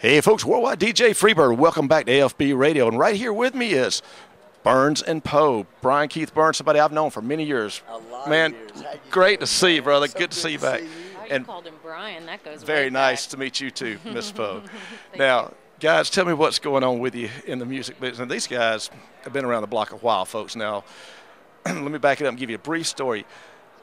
Hey, folks, Worldwide DJ Freebird, welcome back to AFB Radio. And right here with me is Burns and Poe. Brian Keith Burns, somebody I've known for many years. A lot Man, of years. Great doing, to see you, brother. So good to see you back. see you. You And called him Brian. That goes very way nice back. to meet you too, Miss Poe. Now, you. guys, tell me what's going on with you in the music business. These guys have been around the block a while, folks. Now, let me back it up and give you a brief story.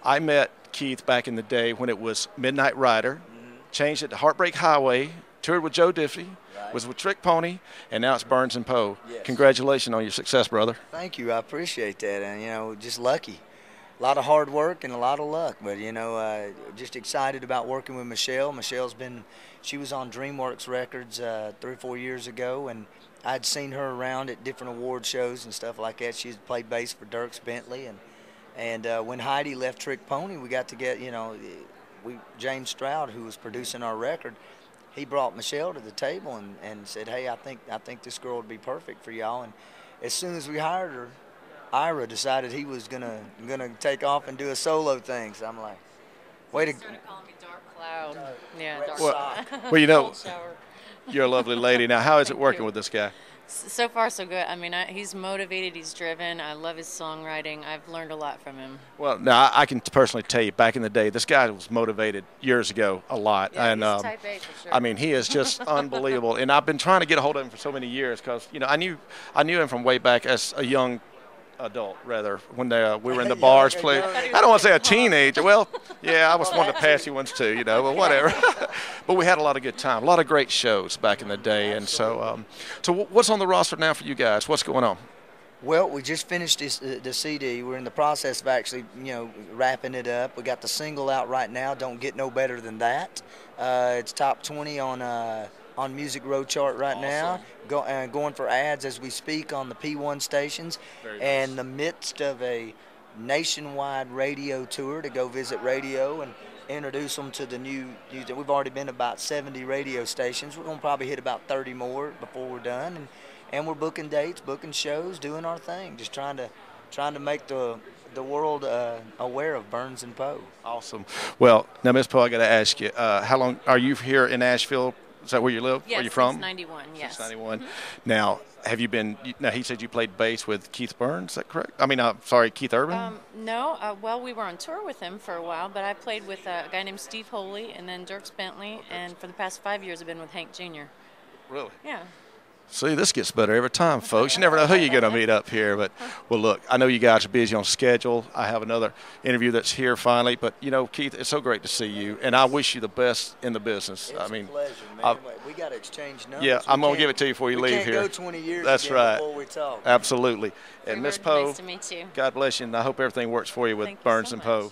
I met Keith back in the day when it was Midnight Rider, mm-hmm. changed it to Heartbreak Highway, toured with Joe Diffie, Right. was with Trick Pony, and now it's Burns and Poe. Yes. Congratulations on your success, brother. Thank you. I appreciate that. And, you know, just lucky. A lot of hard work and a lot of luck. But, you know, uh, just excited about working with Michelle. Michelle's been, she was on DreamWorks Records uh, three or four years ago. And I'd seen her around at different award shows and stuff like that. She's played bass for Dierks Bentley. And, and uh, when Heidi left Trick Pony, we got to get, you know, we James Stroud, who was producing our record, he brought Michelle to the table and, and said, "Hey, I think I think this girl would be perfect for y'all." And as soon as we hired her, Ira decided he was gonna gonna take off and do a solo thing. So I'm like, "Way to!" He started calling me Dark Cloud. Yeah, Dark Well, well, you know- You're a lovely lady. Now, how is it working you. with this guy? So far, so good. I mean, I, he's motivated. He's driven. I love his songwriting. I've learned a lot from him. Well, now I I can personally tell you, back in the day, this guy was motivated years ago a lot, Yeah, and he's um, type A for sure. I mean, he is just unbelievable. And I've been trying to get a hold of him for so many years because you know I knew I knew him from way back as a young adult, rather when they, uh, we were in the bars adult. playing. I thought he I don't want to say a teenager. Well, yeah, I was one of the passy ones too, you know, but whatever. but we had a lot of good time, a lot of great shows back in the day, and so um, so what's on the roster now for you guys? What's going on? Well, we just finished this, uh, the CD. We're in the process of actually, you know, wrapping it up. We got the single out right now. Don't get no better than that. Uh, it's top 20 on uh, on Music Row Chart right now. Go, uh, going for ads as we speak on the P1 stations. Very and in the midst of a nationwide radio tour to go visit radio and introduce them to the new. new we've already been about 70 radio stations. We're gonna probably hit about 30 more before we're done. And and we're booking dates, booking shows, doing our thing, just trying to trying to make the the world uh, aware of Burns and Poe. Awesome. Well, now, Miss Poe, I got to ask you, uh, how long are you here in Nashville? Is that where you live? yes, where you from? Since 91, yes. Since 91. Now, have you been? Now, he said you played bass with Keith Burns. Is that correct? I mean, uh, sorry, Keith Urban. Um, no, uh, well, we were on tour with him for a while, but I played with a guy named Steve Holy and then Dierks Bentley, and for the past five years, I've been with Hank Jr. really? Yeah. See, this gets better every time, folks. You never know who you're going to meet up here. But, well, look, I know you guys are busy on schedule. I have another interview that's here finally. But, you know, Keith, it's so great to see you. And I wish you the best in the business. It's I mean, a pleasure, man. I- we got to exchange numbers. Yeah, I'm gonna give it to you before you we leave can't here. go 20 years That's again right. before we talk. absolutely. And Miss Poe, Nice to meet you. God bless you. And I hope everything works for you with Thank you Burns so and. Poe.